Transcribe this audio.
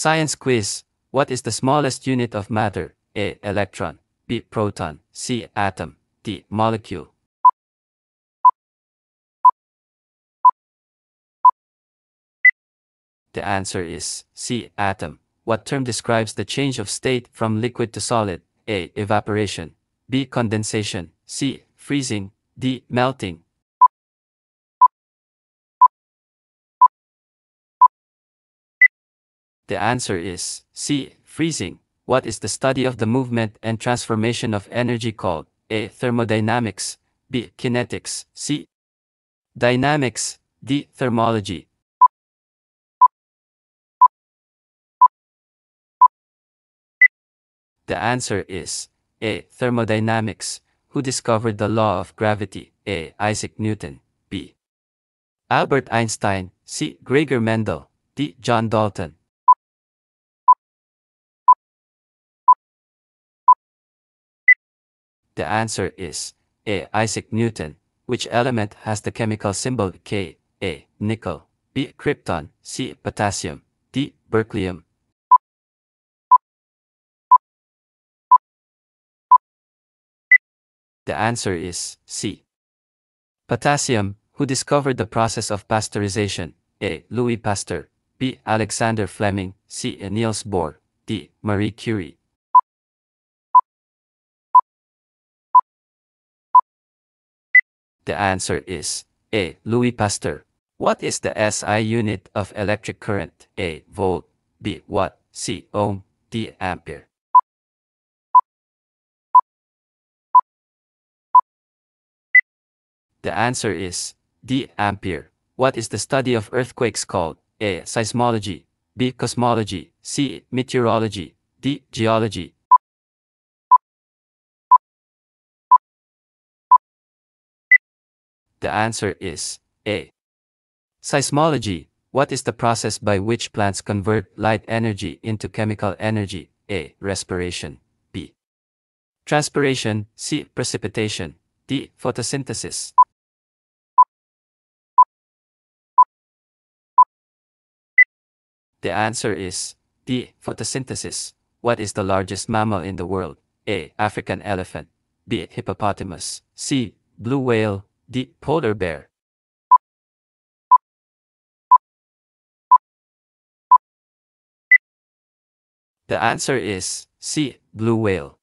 Science quiz. What is the smallest unit of matter? A. Electron. B. Proton. C. Atom. D. Molecule. The answer is C. Atom. What term describes the change of state from liquid to solid? A. Evaporation. B. Condensation. C. Freezing. D. Melting. The answer is C. Freezing. What is the study of the movement and transformation of energy called? A. Thermodynamics. B. Kinetics. C. Dynamics. D. Thermology. The answer is A. Thermodynamics. Who discovered the law of gravity? A. Isaac Newton. B. Albert Einstein. C. Gregor Mendel. D. John Dalton. The answer is A. Isaac Newton. Which element has the chemical symbol K? A. Nickel. B. Krypton. C. Potassium. D. Berkelium. The answer is C. Potassium, who discovered the process of pasteurization? A. Louis Pasteur. B. Alexander Fleming. C. Niels Bohr. D. Marie Curie. The answer is A. Louis Pasteur. What is the SI unit of electric current? A. Volt. B. Watt. C. Ohm. D. Ampere. The answer is D. Ampere. What is the study of earthquakes called? A. Seismology. B. Cosmology. C. Meteorology. D. Geology. The answer is A. Seismology. What is the process by which plants convert light energy into chemical energy? A. Respiration. B. Transpiration. C. Precipitation. D. Photosynthesis. The answer is D. Photosynthesis. What is the largest mammal in the world? A. African elephant. B. Hippopotamus. C. Blue whale. D. Polar bear. The answer is C. Blue whale.